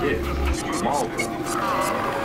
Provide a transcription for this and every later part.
station is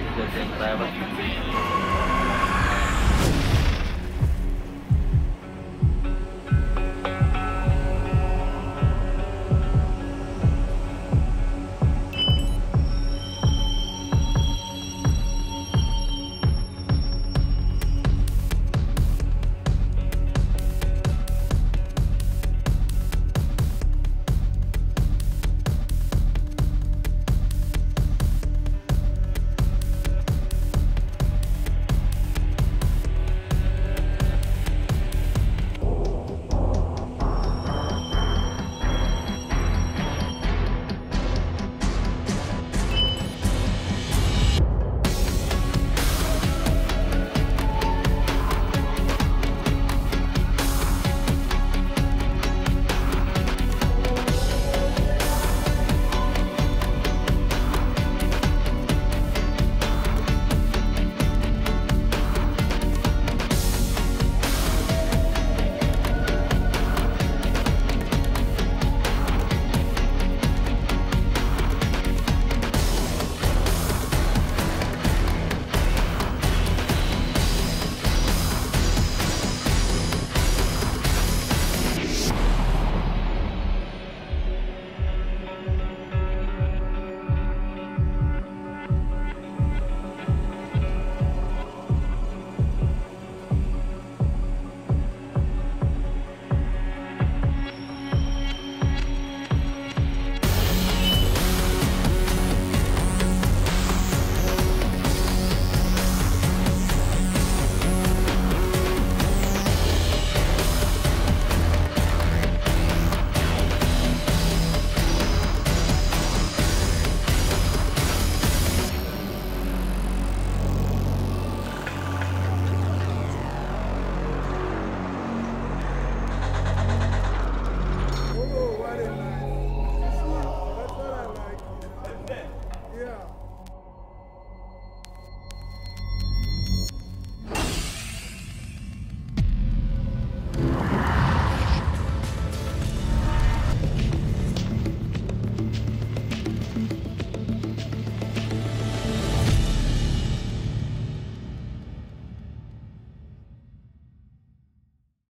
is thing forever.